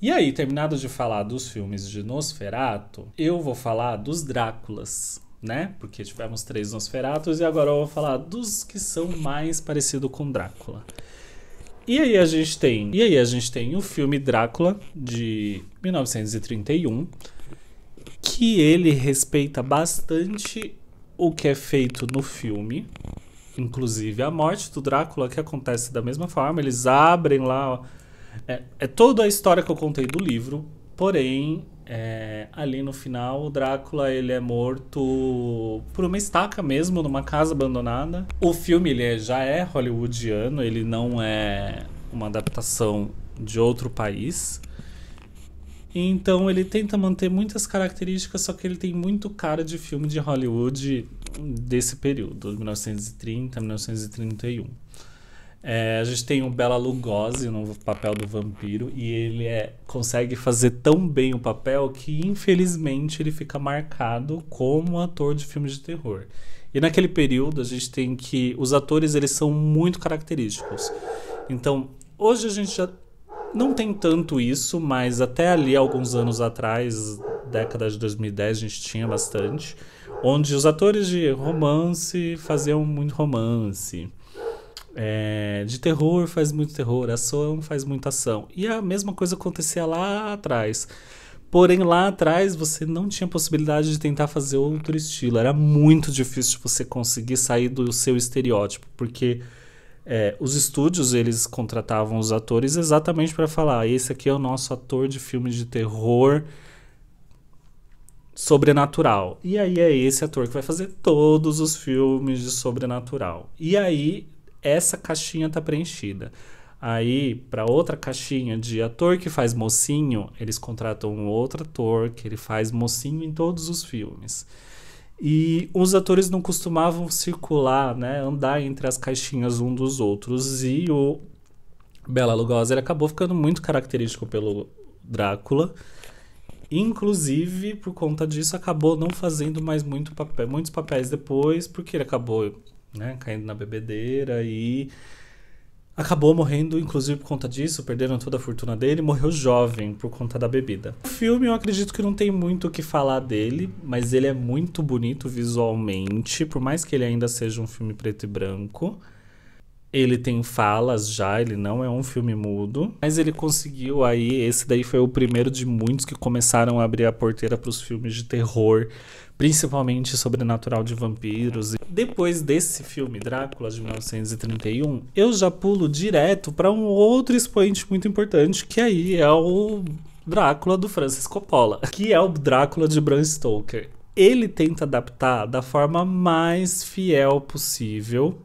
E aí, terminado de falar dos filmes de Nosferato, eu vou falar dos Dráculas, né? Porque tivemos três Nosferatos e agora eu vou falar dos que são mais parecidos com Drácula. E aí a gente tem, e aí a gente tem o filme Drácula de 1931, que ele respeita bastante o que é feito no filme, inclusive a morte do Drácula que acontece da mesma forma, eles abrem lá é, é toda a história que eu contei do livro, porém, é, ali no final, o Drácula ele é morto por uma estaca mesmo, numa casa abandonada. O filme ele é, já é hollywoodiano, ele não é uma adaptação de outro país. Então ele tenta manter muitas características, só que ele tem muito cara de filme de Hollywood desse período, 1930, 1931. É, a gente tem o Bela Lugosi no papel do vampiro e ele é, consegue fazer tão bem o papel que infelizmente ele fica marcado como ator de filmes de terror. E naquele período a gente tem que os atores eles são muito característicos. Então hoje a gente já não tem tanto isso, mas até ali alguns anos atrás, década de 2010 a gente tinha bastante, onde os atores de romance faziam muito romance. É, de terror faz muito terror, ação faz muita ação. E a mesma coisa acontecia lá atrás. Porém, lá atrás você não tinha possibilidade de tentar fazer outro estilo. Era muito difícil você conseguir sair do seu estereótipo, porque é, os estúdios eles contratavam os atores exatamente para falar: esse aqui é o nosso ator de filme de terror sobrenatural. E aí é esse ator que vai fazer todos os filmes de sobrenatural. E aí essa caixinha tá preenchida. Aí, para outra caixinha de ator que faz mocinho, eles contratam um outro ator que ele faz mocinho em todos os filmes. E os atores não costumavam circular, né, andar entre as caixinhas um dos outros. E o Bela Lugosi acabou ficando muito característico pelo Drácula. Inclusive, por conta disso, acabou não fazendo mais muito papel, muitos papéis depois, porque ele acabou né, caindo na bebedeira e acabou morrendo, inclusive por conta disso, perderam toda a fortuna dele, morreu jovem por conta da bebida. O filme eu acredito que não tem muito o que falar dele, mas ele é muito bonito visualmente, por mais que ele ainda seja um filme preto e branco. Ele tem falas já, ele não é um filme mudo, mas ele conseguiu aí, esse daí foi o primeiro de muitos que começaram a abrir a porteira para os filmes de terror principalmente sobrenatural de vampiros. Depois desse filme, Drácula de 1931, eu já pulo direto para um outro expoente muito importante, que aí é o Drácula do Francis Coppola, que é o Drácula de Bram Stoker. Ele tenta adaptar da forma mais fiel possível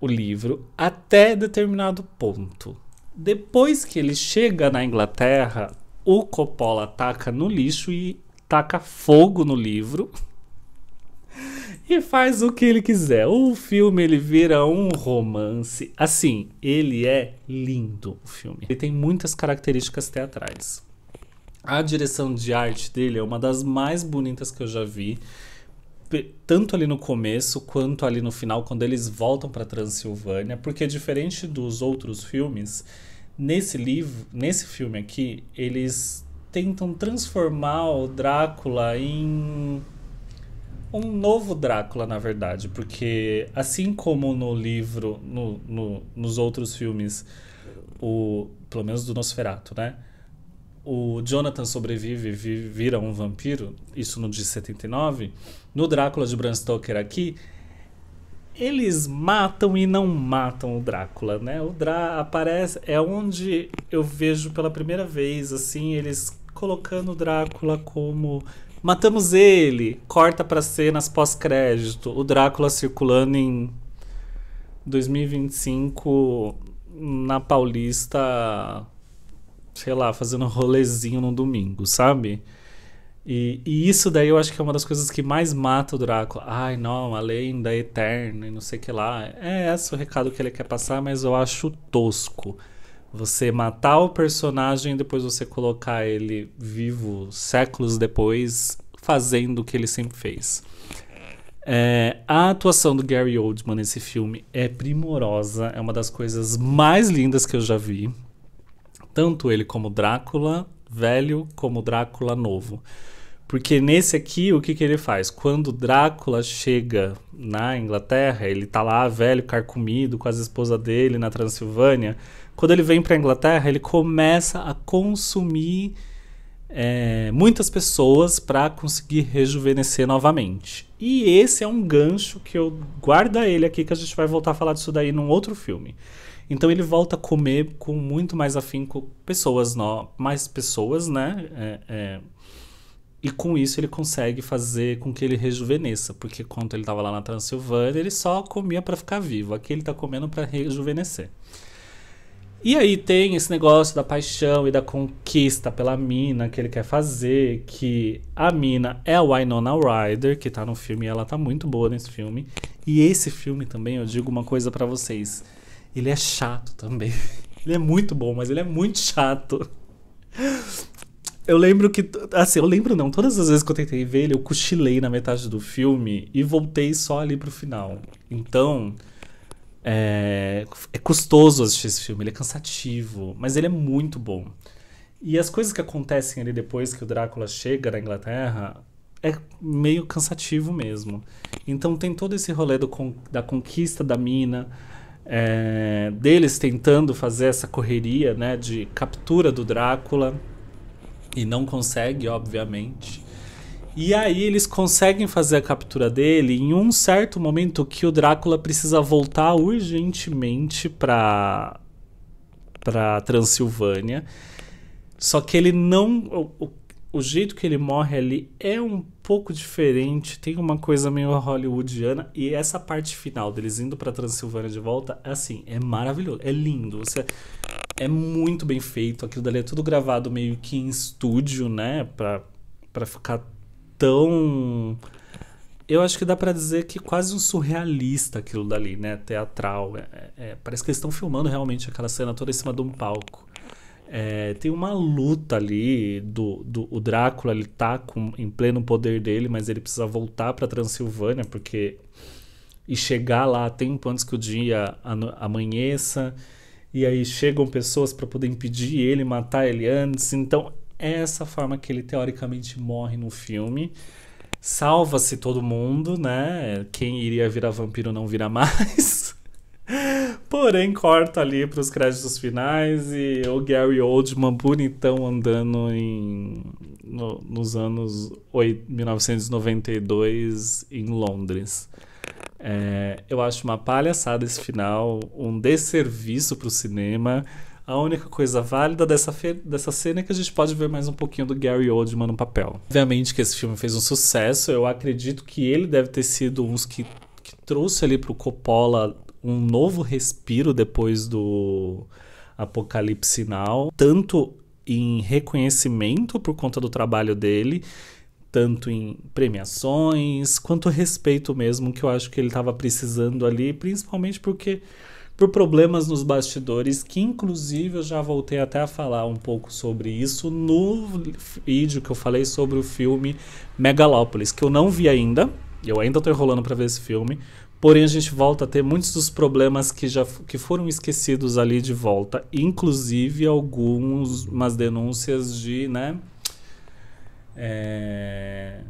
o livro até determinado ponto. Depois que ele chega na Inglaterra, o Coppola ataca no lixo e taca fogo no livro e faz o que ele quiser. O filme ele vira um romance. Assim, ele é lindo o filme. Ele tem muitas características teatrais. A direção de arte dele é uma das mais bonitas que eu já vi, tanto ali no começo quanto ali no final, quando eles voltam para Transilvânia, porque diferente dos outros filmes, nesse livro, nesse filme aqui, eles tentam transformar o Drácula em um novo Drácula, na verdade, porque assim como no livro, no, no, nos outros filmes, o pelo menos do Nosferatu, né? O Jonathan sobrevive e vira um vampiro, isso no de 79. No Drácula de Bram Stoker aqui, eles matam e não matam o Drácula, né? O Drá aparece é onde eu vejo pela primeira vez assim eles colocando o Drácula como matamos ele, corta para cenas pós-crédito, o Drácula circulando em 2025 na Paulista, sei lá, fazendo um rolezinho no domingo, sabe? E, e, isso daí eu acho que é uma das coisas que mais mata o Drácula. Ai, não, a lenda eterna e não sei o que lá. É esse o recado que ele quer passar, mas eu acho tosco. Você matar o personagem e depois você colocar ele vivo séculos depois, fazendo o que ele sempre fez. É, a atuação do Gary Oldman nesse filme é primorosa, é uma das coisas mais lindas que eu já vi. tanto ele como Drácula velho como Drácula novo. Porque nesse aqui, o que, que ele faz? Quando Drácula chega na Inglaterra, ele tá lá velho, carcomido, com as esposas dele na Transilvânia. Quando ele vem pra Inglaterra, ele começa a consumir é, muitas pessoas para conseguir rejuvenescer novamente. E esse é um gancho que eu guarda ele aqui, que a gente vai voltar a falar disso daí num outro filme. Então ele volta a comer com muito mais afinco pessoas, no, mais pessoas, né? É, é, e com isso ele consegue fazer com que ele rejuvenesça, porque quando ele estava lá na Transilvânia, ele só comia para ficar vivo. Aqui ele está comendo para rejuvenescer. E aí tem esse negócio da paixão e da conquista pela mina que ele quer fazer, que a mina é a Winona Ryder, que tá no filme e ela tá muito boa nesse filme. E esse filme também, eu digo uma coisa para vocês, ele é chato também. Ele é muito bom, mas ele é muito chato. Eu lembro que. Assim, eu lembro não. Todas as vezes que eu tentei ver ele, eu cochilei na metade do filme e voltei só ali pro final. Então. É, é custoso assistir esse filme, ele é cansativo, mas ele é muito bom. E as coisas que acontecem ali depois que o Drácula chega na Inglaterra é meio cansativo mesmo. Então tem todo esse rolê do, da conquista da mina, é, deles tentando fazer essa correria né, de captura do Drácula e não consegue, obviamente. E aí eles conseguem fazer a captura dele em um certo momento que o Drácula precisa voltar urgentemente para para Transilvânia. Só que ele não o, o, jeito que ele morre ali é um pouco diferente, tem uma coisa meio hollywoodiana e essa parte final deles indo para Transilvânia de volta, assim, é maravilhoso, é lindo. Você é muito bem feito. Aquilo dali é tudo gravado meio que em estúdio, né? Pra, pra ficar tão. Eu acho que dá para dizer que quase um surrealista aquilo dali, né? Teatral. É, é, é, parece que eles estão filmando realmente aquela cena toda em cima de um palco. É, tem uma luta ali do, do o Drácula ele tá com, em pleno poder dele mas ele precisa voltar para Transilvânia porque e chegar lá tempo antes que o dia amanheça e aí chegam pessoas para poder impedir ele, matar ele antes. Então, é essa forma que ele teoricamente morre no filme. Salva-se todo mundo, né? Quem iria virar vampiro não vira mais. Porém, corta ali para os créditos finais e o Gary Oldman bonitão andando em, no, nos anos 8, 1992 em Londres. É, eu acho uma palhaçada esse final, um desserviço pro cinema. A única coisa válida dessa, dessa cena é que a gente pode ver mais um pouquinho do Gary Oldman no papel. Obviamente que esse filme fez um sucesso, eu acredito que ele deve ter sido um que, que trouxe ali pro Coppola um novo respiro depois do Apocalipse Sinal, tanto em reconhecimento por conta do trabalho dele, tanto em premiações quanto respeito mesmo que eu acho que ele estava precisando ali, principalmente porque por problemas nos bastidores, que inclusive eu já voltei até a falar um pouco sobre isso no vídeo que eu falei sobre o filme Megalópolis, que eu não vi ainda, eu ainda estou enrolando para ver esse filme, porém a gente volta a ter muitos dos problemas que já que foram esquecidos ali de volta, inclusive algumas denúncias de, né, é...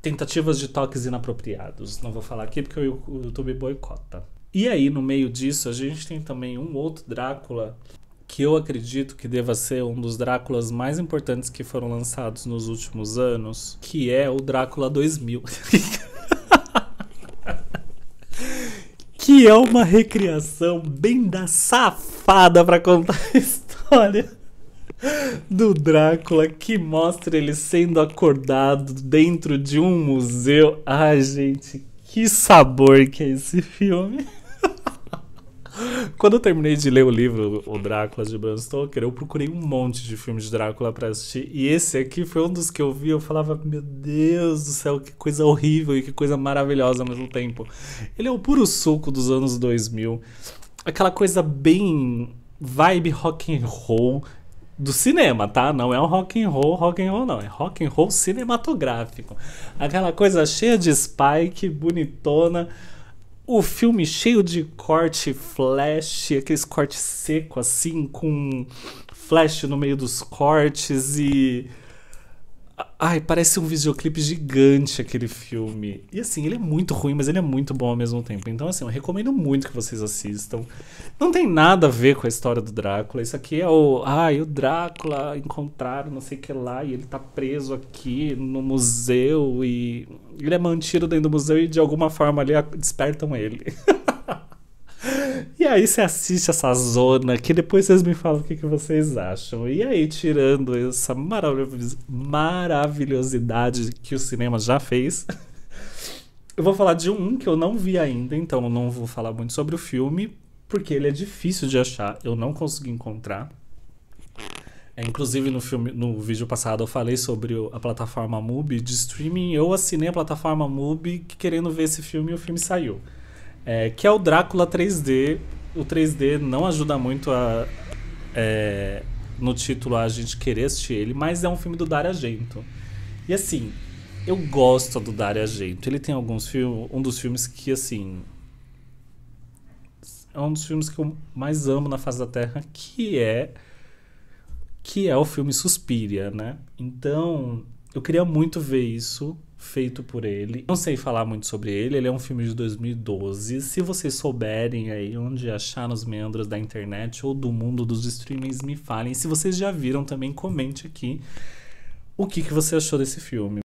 Tentativas de toques inapropriados. Não vou falar aqui porque o YouTube boicota. E aí, no meio disso, a gente tem também um outro Drácula que eu acredito que deva ser um dos Dráculas mais importantes que foram lançados nos últimos anos, que é o Drácula 2000. que é uma recriação bem da safada para contar a história do Drácula que mostra ele sendo acordado dentro de um museu. Ai, gente, que sabor que é esse filme. Quando eu terminei de ler o livro O Drácula de Bram Stoker, eu procurei um monte de filmes de Drácula para assistir. E esse aqui foi um dos que eu vi. Eu falava, meu Deus do céu, que coisa horrível e que coisa maravilhosa ao mesmo tempo. Ele é o puro suco dos anos 2000. Aquela coisa bem vibe rock and roll do cinema, tá? Não é um rock and roll, rock and roll não, é rock and roll cinematográfico. Aquela coisa cheia de spike, bonitona. O filme cheio de corte flash, aqueles cortes seco assim com flash no meio dos cortes e. Ai, parece um videoclipe gigante aquele filme. E assim, ele é muito ruim, mas ele é muito bom ao mesmo tempo. Então, assim, eu recomendo muito que vocês assistam. Não tem nada a ver com a história do Drácula. Isso aqui é o. Ai, o Drácula encontraram não sei o que lá e ele tá preso aqui no museu e. Ele é mantido dentro do museu e de alguma forma ali despertam ele. E aí você assiste essa zona que depois vocês me falam o que, que vocês acham. E aí, tirando essa maravilhos maravilhosidade que o cinema já fez, eu vou falar de um que eu não vi ainda, então eu não vou falar muito sobre o filme, porque ele é difícil de achar, eu não consegui encontrar. É, inclusive no filme, no vídeo passado eu falei sobre a plataforma Mubi de streaming. Eu assinei a plataforma Mubi querendo ver esse filme e o filme saiu é, que é o Drácula 3D. O 3D não ajuda muito a, é, no título a gente querer assistir ele, mas é um filme do Dario Argento. E assim, eu gosto do Dario Argento. Ele tem alguns filmes, um dos filmes que assim é um dos filmes que eu mais amo na face da Terra, que é que é o filme Suspiria, né? Então, eu queria muito ver isso feito por ele. Não sei falar muito sobre ele, ele é um filme de 2012. Se vocês souberem aí onde achar nos meandros da internet ou do mundo dos streamings, me falem. Se vocês já viram também, comente aqui o que, que você achou desse filme.